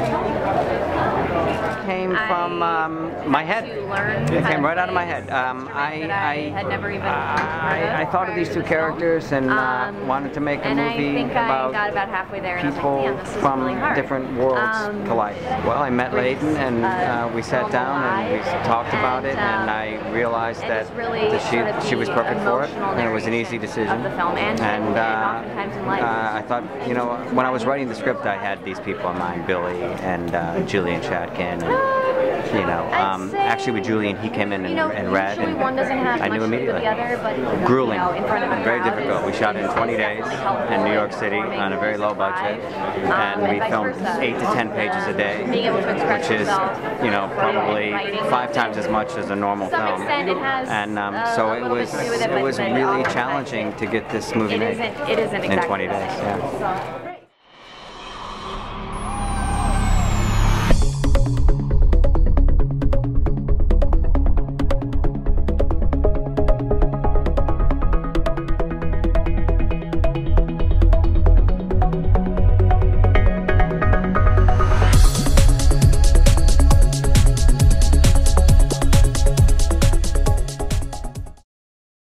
何? Came from um, my head. It came right out of my head. Um, I, I had never even I, of I thought of these two to the film. characters and uh, Um, wanted to make a and movie I think about I got about halfway there and people like, man, this is from really different worlds Um, colliding. Well, I met Leighton and uh, uh, we sat down and we talked about it, and um, I realized and that, really that she sort of she was perfect for it, and it was an easy decision. of the film and- uh, oftentimes in life. uh, I thought, you know, when I was writing the script, I had these people in mind, Billie and uh, Julian Shatkin, and you know, um, actually with Julian, he came in and, You know, and read, and one doesn't have I knew to do with immediately. the other, but Grueling, you know, in front of a very difficult. We shot in 20 days in New York City on a very low budget, Um, and we vice filmed eight to 10 pages a day, Being able to express which is, you know, probably five times as much as a normal film. extent, it has, and um, so it was to do with it, was really challenging to get this movie made isn't. It isn't in 20 days. Yeah.